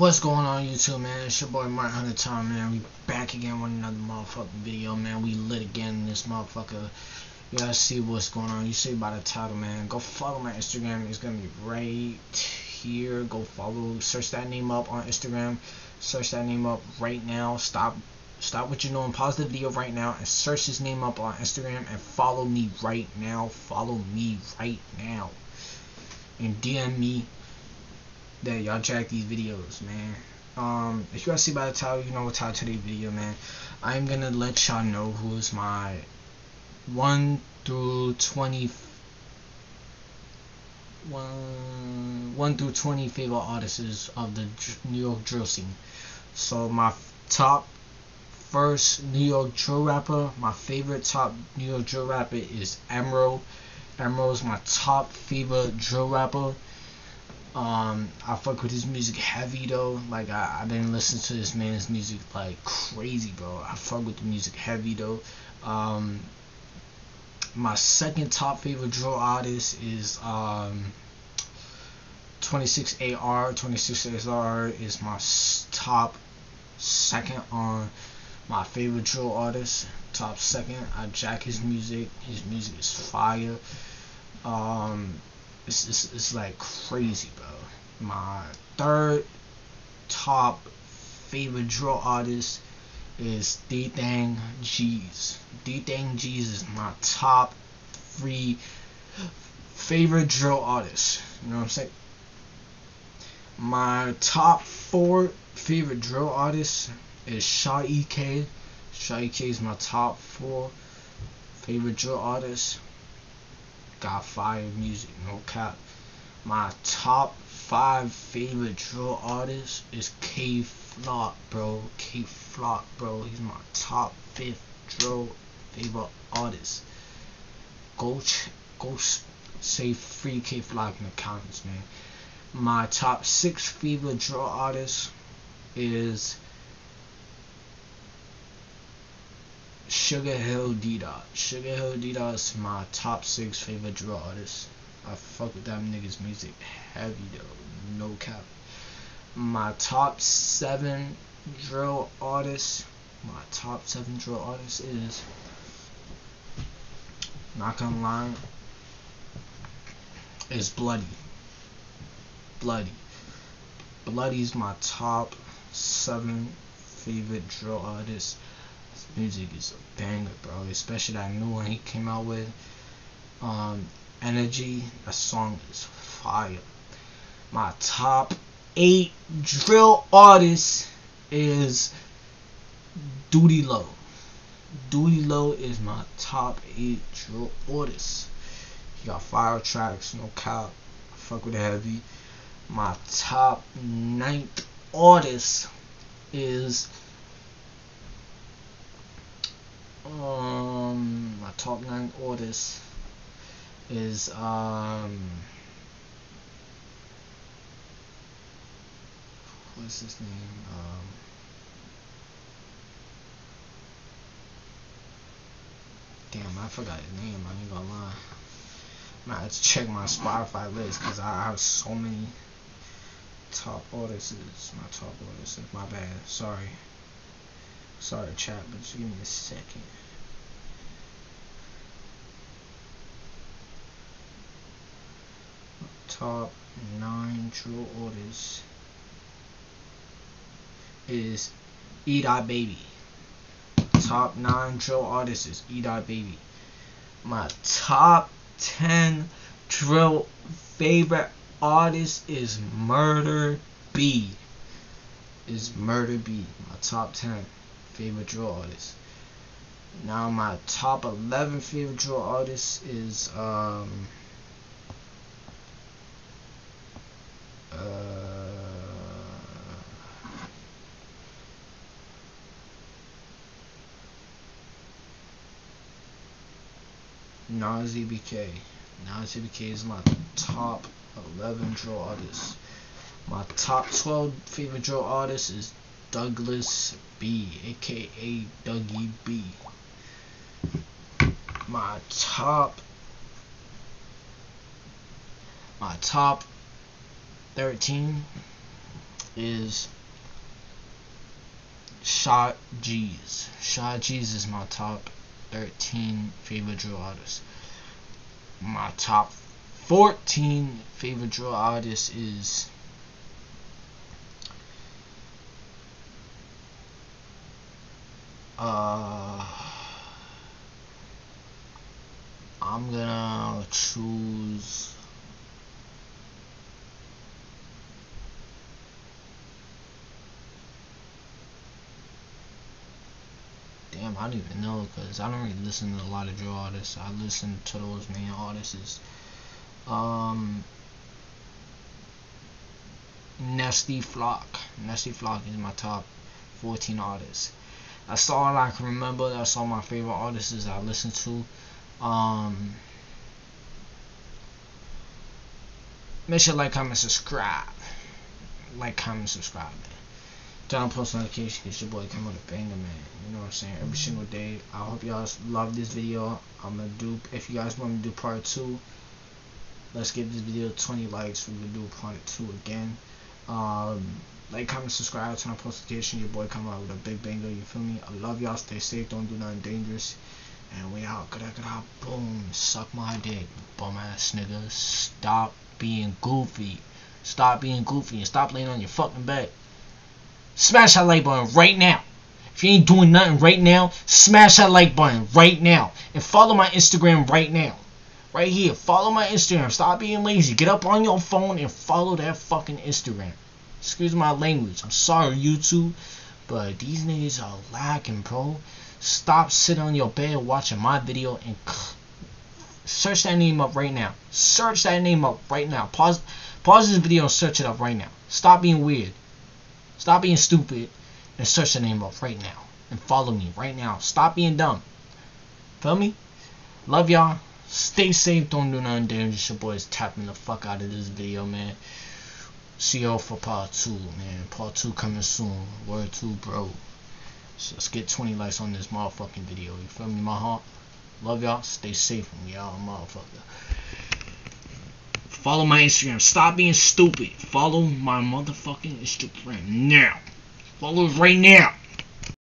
What's going on YouTube man? It's your boy Mark Hunter Time man. We back again with another motherfucking video man. We lit again this motherfucker. You gotta see what's going on. You see by the title man. Go follow my Instagram. It's gonna be right here. Go follow search that name up on Instagram. Search that name up right now. Stop stop what you're doing. Pause the video right now and search his name up on Instagram and follow me right now. Follow me right now. And DM me that y'all check these videos, man. Um, if you guys see by the title, you know what title today's video, man. I'm gonna let y'all know who's my one through twenty. One, one through 20 favorite artists of the New York drill scene. So my top first New York drill rapper, my favorite top New York drill rapper is Emerald. Emerald is my top favorite drill rapper. Um, I fuck with his music heavy though. Like I, I've been listening to this man's music like crazy, bro. I fuck with the music heavy though. Um, my second top favorite drill artist is um 26AR. 26AR is my top second on my favorite drill artist. Top second. I jack his music. His music is fire. Um, it's, it's, it's like crazy, bro. My third top favorite drill artist is D Thang G's. DThang Gz is my top three favorite drill artists. You know what I'm saying? My top four favorite drill artists is Sha EK. Sha EK is my top four favorite drill artists got fire music, no cap. My top five favorite drill artists is Kay Flock, bro. Kay Flock, bro. He's my top fifth drill favorite artist. Go ch- go say free Kay Flock in the comments, man. My top six favorite drill artists is Sugarhill Ddot. Sugar Hill D Dot is my top six favorite drill artists. I fuck with that nigga's music heavy though, no cap. My top seven drill artists, my top seven drill artists is not gonna lie, is Bloody. Bloody. Bloody's my top seven favorite drill artists music is a banger, bro. Especially that new one he came out with. Um, Energy. That song is fire. My top eight drill artists is Dudeylo. Duty Low is my top eight drill artists. He got fire tracks, no cap. fuck with the heavy. My top ninth artist is um my orders is um what's his name? Um damn I forgot his name I ain't gonna lie. Have to check my Spotify list because I have so many top orders my top orders my bad sorry. Sorry, chat, but just give me a second. Top nine true orders is E. Dot Baby. Top nine drill artists is E. Dot Baby. My top ten drill favorite artist is Murda B. Is Murda B. My top ten favorite drill artists. Now my top 11 favorite drill artists is um Uh, Nas EBK. Nas EBK is my top 11 drill artists. My top 12 favorite drill artists is Douglas B, aka Dougie B. My top my top 13 is Shot G's. Shot G's is my top 13 favorite drill artists. My top 14 favorite drill artists is uh I'm gonna choose I don't even know because I don't really listen to a lot of drill artists. I listen to those main artists. Um, Nesty Flock. Nesty Flock is my top 14 artists. That's all I can remember. That's all my favorite artists I listen to. Um, make sure like, comment, subscribe. Like, comment, subscribe, on post notifications because your boy come with a banger, man. You know what I'm saying? Every single day. I hope y'all love this video. I'm gonna do. If you guys want me to do part two, let's give this video 20 likes. We can do part two again. Um, like, comment, subscribe, turn on post notifications. Your boy come out with a big banger. You feel me? I love y'all. Stay safe. Don't do nothing dangerous. And we out. Good, good, boom. Suck my dick, bum ass nigga. Stop being goofy. Stop being goofy and stop laying on your fucking bed. Smash that like button right now. If you ain't doing nothing right now, smash that like button right now. And follow my Instagram right now. Right here. Follow my Instagram. Stop being lazy. Get up on your phone and follow that fucking Instagram. Excuse my language. I'm sorry, YouTube. But these niggas are lacking, bro. Stop sitting on your bed watching my video and search that name up right now. Search that name up right now. Pause pause this video and search it up right now. Stop being weird. Stop being stupid and search the name up right now. And follow me right now. Stop being dumb. Feel me? Love y'all. Stay safe. Don't do nothing dangerous. Your boy's tapping the fuck out of this video, man. See y'all for part two, man. Part two coming soon. Word two, bro. So let's get 20 likes on this motherfucking video. You feel me, my heart? Love y'all. Stay safe and y'all motherfucker. Follow my Instagram. Stop being stupid. Follow my motherfucking Instagram now. Follow it right now.